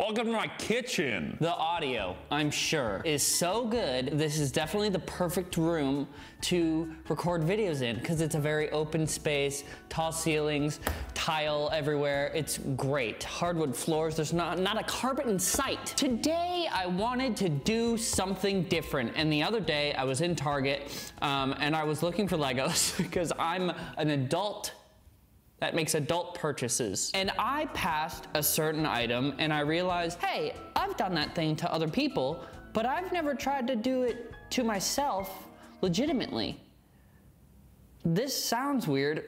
Welcome to my kitchen. The audio, I'm sure, is so good. This is definitely the perfect room to record videos in because it's a very open space, tall ceilings, tile everywhere. It's great. Hardwood floors, there's not, not a carpet in sight. Today, I wanted to do something different. And the other day, I was in Target um, and I was looking for Legos because I'm an adult that makes adult purchases. And I passed a certain item and I realized, hey, I've done that thing to other people, but I've never tried to do it to myself legitimately. This sounds weird.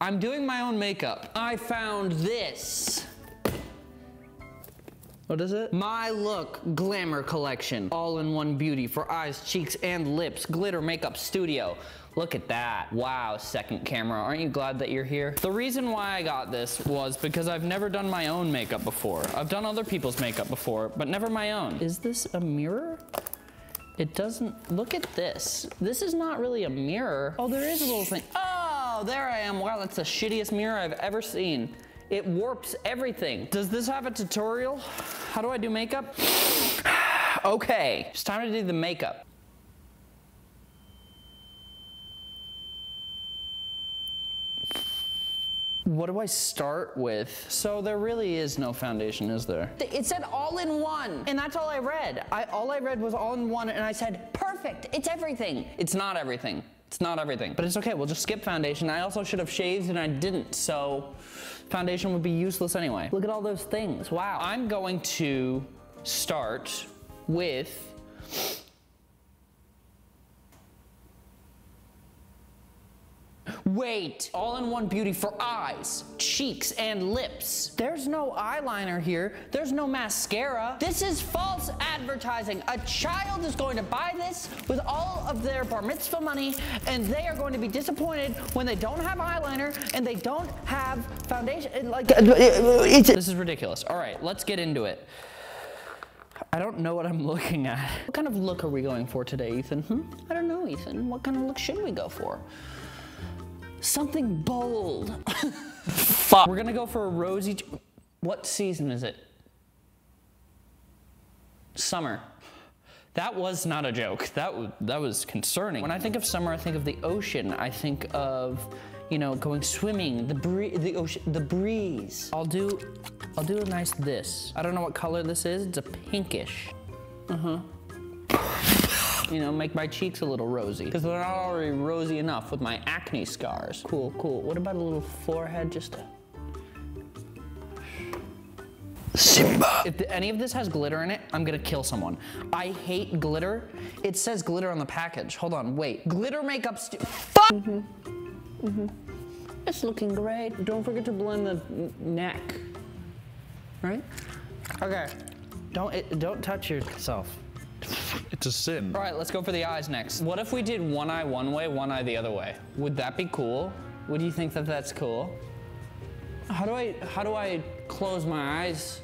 I'm doing my own makeup. I found this. What is it? My Look Glamour Collection. All-in-one beauty for eyes, cheeks, and lips. Glitter Makeup Studio. Look at that. Wow, second camera. Aren't you glad that you're here? The reason why I got this was because I've never done my own makeup before. I've done other people's makeup before, but never my own. Is this a mirror? It doesn't, look at this. This is not really a mirror. Oh, there is a little thing. Oh, there I am. Wow, that's the shittiest mirror I've ever seen. It warps everything. Does this have a tutorial? How do I do makeup? okay, it's time to do the makeup. What do I start with? So there really is no foundation, is there? It said all in one, and that's all I read. I, all I read was all in one, and I said, perfect, it's everything. It's not everything. It's not everything, but it's okay. We'll just skip foundation. I also should have shaved and I didn't, so foundation would be useless anyway. Look at all those things, wow. I'm going to start with Wait, all-in-one beauty for eyes, cheeks, and lips. There's no eyeliner here. There's no mascara. This is false advertising. A child is going to buy this with all of their bar mitzvah money, and they are going to be disappointed when they don't have eyeliner and they don't have foundation. Like, this is ridiculous. All right, let's get into it. I don't know what I'm looking at. What kind of look are we going for today, Ethan? Hmm? I don't know, Ethan. What kind of look should we go for? Something bold. Fuck. We're gonna go for a rosy. What season is it? Summer. That was not a joke. That that was concerning. When I think of summer, I think of the ocean. I think of, you know, going swimming, the breeze, the ocean, the breeze. I'll do, I'll do a nice this. I don't know what color this is. It's a pinkish. Uh huh you know, make my cheeks a little rosy. Because they're not already rosy enough with my acne scars. Cool, cool. What about a little forehead just to... Simba. If any of this has glitter in it, I'm gonna kill someone. I hate glitter. It says glitter on the package. Hold on, wait. Glitter makeup Fuck! Mm-hmm. Mm-hmm. It's looking great. Don't forget to blend the neck. Right? Okay. Don't, it, don't touch yourself. It's a sin. All right, let's go for the eyes next. What if we did one eye one way, one eye the other way? Would that be cool? Would you think that that's cool? How do I, how do I close my eyes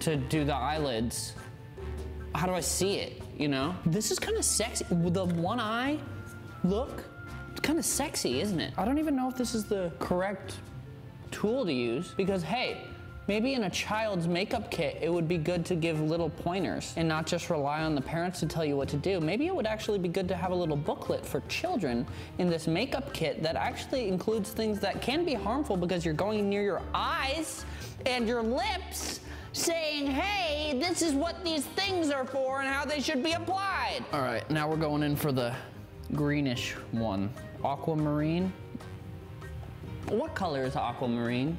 to do the eyelids? How do I see it, you know? This is kind of sexy. The one eye look, it's kind of sexy, isn't it? I don't even know if this is the correct tool to use because, hey, Maybe in a child's makeup kit, it would be good to give little pointers and not just rely on the parents to tell you what to do. Maybe it would actually be good to have a little booklet for children in this makeup kit that actually includes things that can be harmful because you're going near your eyes and your lips saying, hey, this is what these things are for and how they should be applied. All right, now we're going in for the greenish one. Aquamarine. What color is aquamarine?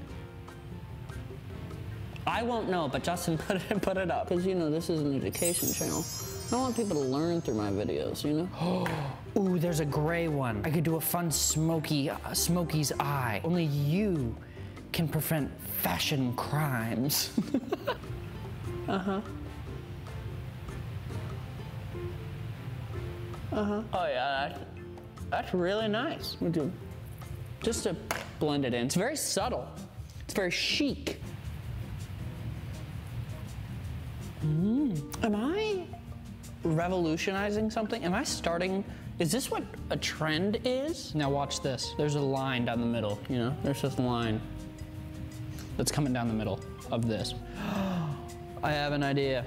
I won't know, but Justin put it, put it up. Because, you know, this is an education channel. I want people to learn through my videos, you know? Ooh, there's a gray one. I could do a fun smoky, uh, Smokey's eye. Only you can prevent fashion crimes. uh-huh. Uh-huh. Oh, yeah, that's, that's really nice. Just to blend it in. It's very subtle. It's very chic. Mm. Am I revolutionizing something? Am I starting? Is this what a trend is? Now watch this. There's a line down the middle, you know? There's this line that's coming down the middle of this. I have an idea.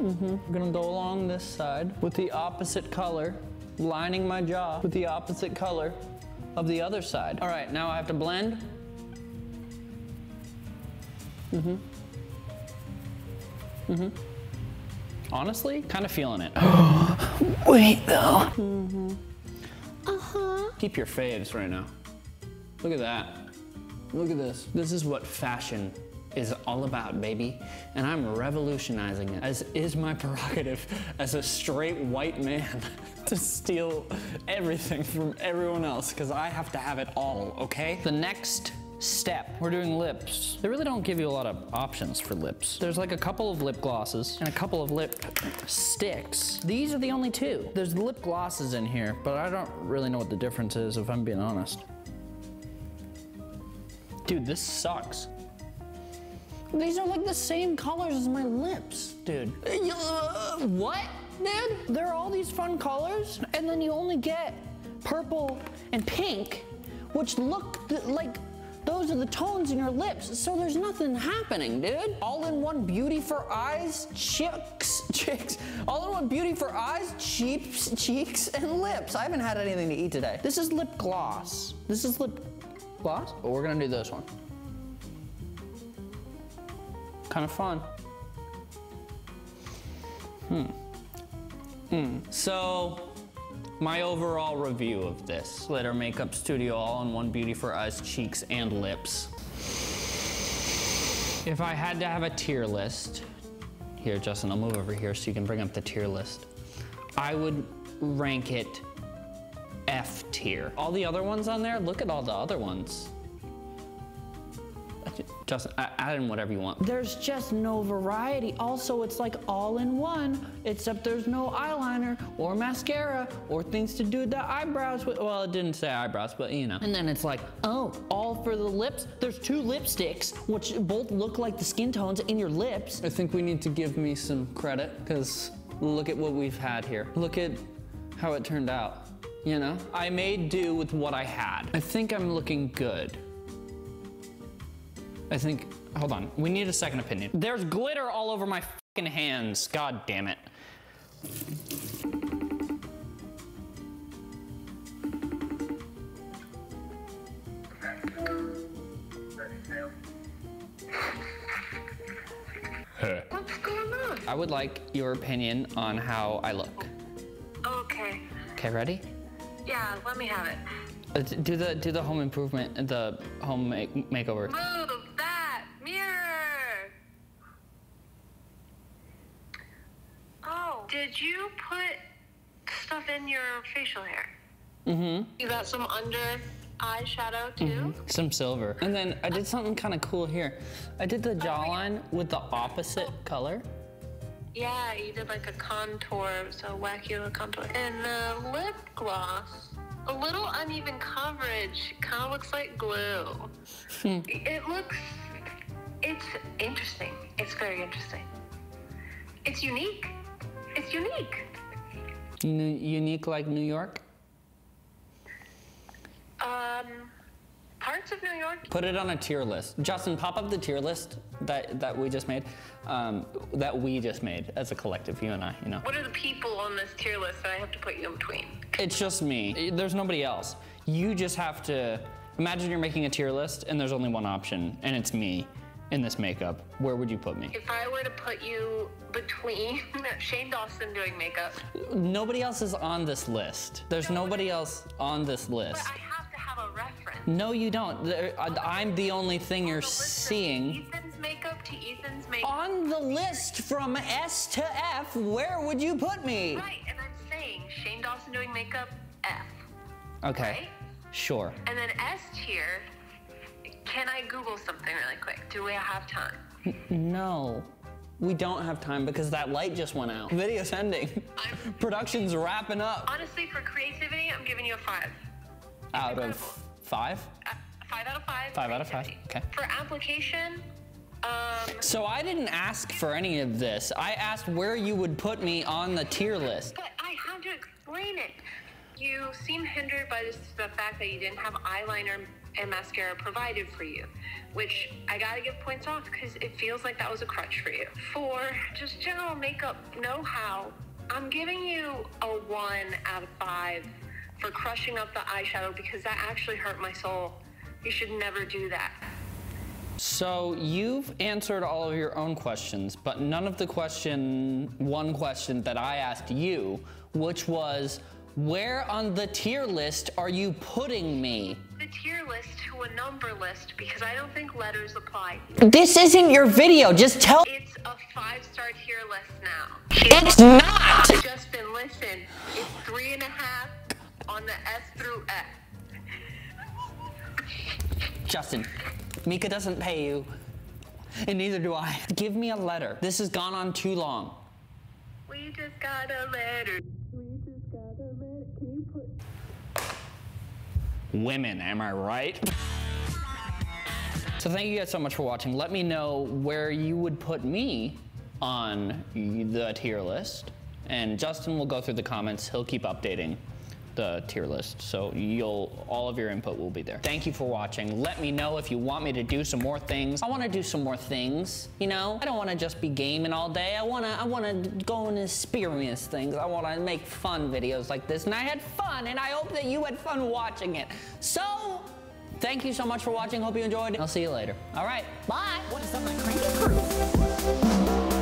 Mm-hmm. I'm gonna go along this side with the opposite color, lining my jaw with the opposite color of the other side. All right, now I have to blend. Mm-hmm. Mm-hmm. Honestly, kind of feeling it. Wait though. Mm-hmm. Uh-huh. Keep your faves right now. Look at that. Look at this. This is what fashion is all about, baby. And I'm revolutionizing it, as is my prerogative as a straight white man to steal everything from everyone else, because I have to have it all, okay? The next step, we're doing lips. They really don't give you a lot of options for lips. There's like a couple of lip glosses and a couple of lip sticks. These are the only two. There's lip glosses in here, but I don't really know what the difference is if I'm being honest. Dude, this sucks. These are like the same colors as my lips, dude. Uh, what, dude? There are all these fun colors, and then you only get purple and pink, which look like those are the tones in your lips. So there's nothing happening, dude. All in one beauty for eyes, cheeks, cheeks. All in one beauty for eyes, cheeks, cheeks, and lips. I haven't had anything to eat today. This is lip gloss. This is lip gloss, but we're gonna do this one kind of fun. Hmm. Hmm. So, my overall review of this glitter makeup studio all in one beauty for eyes, cheeks, and lips. If I had to have a tier list, here, Justin, I'll move over here so you can bring up the tier list. I would rank it F tier. All the other ones on there, look at all the other ones. Justin, add in whatever you want. There's just no variety. Also, it's like all in one, except there's no eyeliner or mascara or things to do the eyebrows. With. Well, it didn't say eyebrows, but you know. And then it's like, oh, all for the lips. There's two lipsticks, which both look like the skin tones in your lips. I think we need to give me some credit, because look at what we've had here. Look at how it turned out. You know, I made do with what I had. I think I'm looking good. I think, hold on, we need a second opinion. There's glitter all over my fucking hands. God damn it. What's going on? I would like your opinion on how I look. Okay. Okay, ready? Yeah, let me have it. Uh, do the do the home improvement, the home make, makeover. Move that mirror. Oh, did you put stuff in your facial hair? Mm-hmm. You got some under eyeshadow too? Mm-hmm. Some silver. And then I did something kind of cool here. I did the jawline with the opposite color. Yeah, you did like a contour, so wacky little contour. And the lip gloss, a little uneven coverage, kind of looks like glue. Hmm. it looks, it's interesting. It's very interesting. It's unique. It's unique. Unique like New York. Um, parts of New York. Put it on a tier list. Justin, pop up the tier list that, that we just made. Um, that we just made as a collective, you and I, you know. What are the people on this tier list that I have to put you in between? It's just me. There's nobody else. You just have to imagine you're making a tier list and there's only one option, and it's me in this makeup. Where would you put me? If I were to put you between Shane Dawson doing makeup, Nobody else is on this list. There's nobody else on this list. No, you don't. There- uh, I- I'm the only thing you're seeing. Ethan's makeup to Ethan's makeup. On the list from S to F, where would you put me? Right, and I'm saying Shane Dawson doing makeup, F. Okay, Right? sure. And then S tier, can I Google something really quick? Do we have time? No, we don't have time because that light just went out. Video's ending. I'm- Production's wrapping up. Honestly, for creativity, I'm giving you a five. Out of incredible. Five? Uh, five out of five. Five out of five, okay. For application, um, So I didn't ask for any of this. I asked where you would put me on the tier list. but I have to explain it. You seem hindered by this, the fact that you didn't have eyeliner and mascara provided for you, which I gotta give points off because it feels like that was a crutch for you. For just general makeup know how, I'm giving you a one out of five for crushing up the eyeshadow because that actually hurt my soul. You should never do that. So you've answered all of your own questions, but none of the question, one question that I asked you, which was, where on the tier list are you putting me? The tier list to a number list because I don't think letters apply. This isn't your video, just tell- It's a five-star tier list now. It's not! Justin, listen. It's three and a half on the S through F. Justin, Mika doesn't pay you, and neither do I. Give me a letter. This has gone on too long. We just got a letter. We just got a letter. Can you put Women, am I right? So thank you guys so much for watching. Let me know where you would put me on the tier list. And Justin will go through the comments. He'll keep updating the tier list. So you'll all of your input will be there. Thank you for watching. Let me know if you want me to do some more things. I want to do some more things, you know? I don't want to just be gaming all day. I want to I want to go and experience things. I want to make fun videos like this and I had fun and I hope that you had fun watching it. So, thank you so much for watching. Hope you enjoyed. I'll see you later. All right. Bye. What is up, my cranky crew?